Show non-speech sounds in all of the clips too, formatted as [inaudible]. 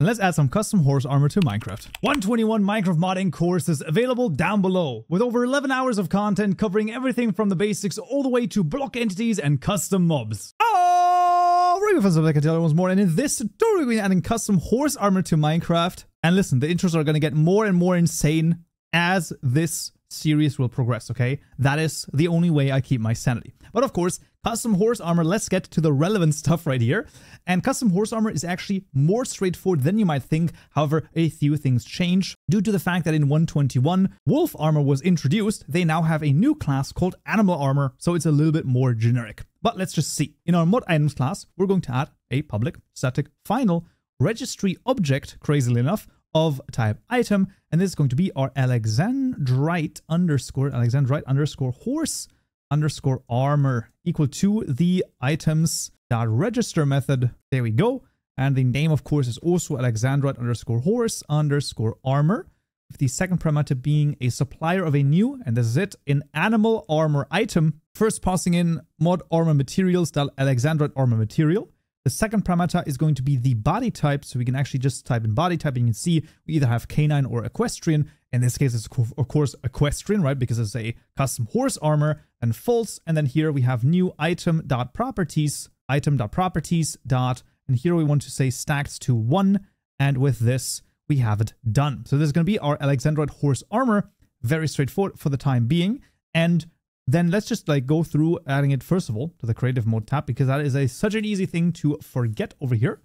Let's add some custom horse armor to Minecraft. 121 Minecraft modding courses available down below, with over 11 hours of content covering everything from the basics all the way to block entities and custom mobs. Oh, Raven fans, I can tell you once more, and in this tutorial we're going to adding custom horse armor to Minecraft. And listen, the intros are going to get more and more insane as this series will progress, okay? That is the only way I keep my sanity. But of course, custom horse armor, let's get to the relevant [laughs] stuff right here. And custom horse armor is actually more straightforward than you might think. However, a few things change. Due to the fact that in 121, wolf armor was introduced, they now have a new class called animal armor, so it's a little bit more generic. But let's just see. In our mod items class, we're going to add a public static final registry object, crazily enough, of type item, and this is going to be our Alexandrite underscore Alexandrite underscore horse underscore armor equal to the items dot register method. There we go. And the name, of course, is also Alexandrite underscore horse underscore armor. With the second parameter being a supplier of a new, and this is it, an animal armor item. First passing in mod armor materials dot Alexandrite armor material. The second parameter is going to be the body type. So we can actually just type in body type and you can see we either have canine or equestrian. In this case, it's of course equestrian, right? Because it's a custom horse armor and false. And then here we have new item dot properties, item dot properties dot, and here we want to say stacked to one. And with this, we have it done. So this is going to be our Alexandrite horse armor. Very straightforward for the time being. And then let's just like go through adding it first of all to the creative mode tab because that is a such an easy thing to forget over here.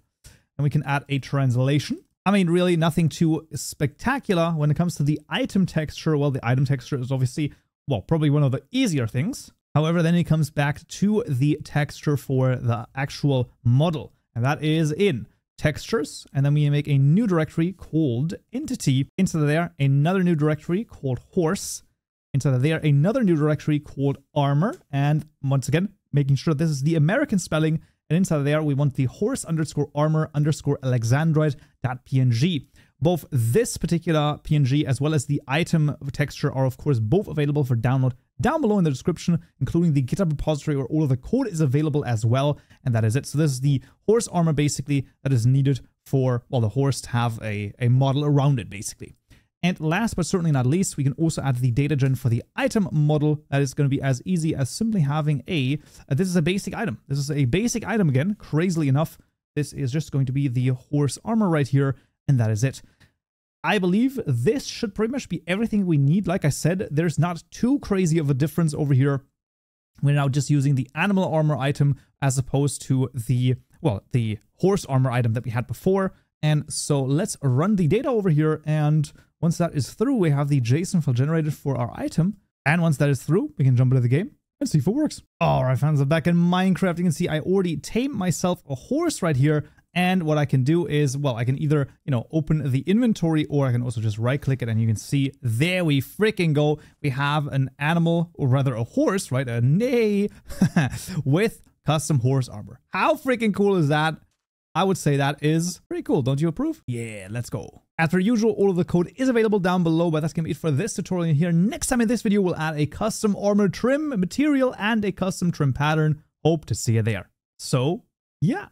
And we can add a translation. I mean, really nothing too spectacular when it comes to the item texture. Well, the item texture is obviously, well, probably one of the easier things. However, then it comes back to the texture for the actual model. And that is in textures. And then we make a new directory called entity. Into there, another new directory called horse inside of there another new directory called armor. And once again, making sure this is the American spelling. And inside of there, we want the horse underscore armor underscore alexandrite.png. Both this particular PNG as well as the item texture are, of course, both available for download down below in the description, including the GitHub repository where all of the code is available as well. And that is it. So this is the horse armor basically that is needed for, well, the horse to have a, a model around it basically. And last but certainly not least, we can also add the data gen for the item model. That is going to be as easy as simply having a, uh, this is a basic item. This is a basic item again, crazily enough. This is just going to be the horse armor right here, and that is it. I believe this should pretty much be everything we need. Like I said, there's not too crazy of a difference over here. We're now just using the animal armor item as opposed to the, well, the horse armor item that we had before. And so let's run the data over here and once that is through, we have the JSON file generated for our item. And once that is through, we can jump into the game and see if it works. All right, fans, I'm back in Minecraft. You can see I already tamed myself a horse right here. And what I can do is, well, I can either, you know, open the inventory or I can also just right click it and you can see there we freaking go. We have an animal or rather a horse, right? A neigh [laughs] with custom horse armor. How freaking cool is that? I would say that is pretty cool. Don't you approve? Yeah, let's go. As per usual, all of the code is available down below, but that's to be it for this tutorial here. Next time in this video, we'll add a custom armor trim material and a custom trim pattern. Hope to see you there. So, yeah.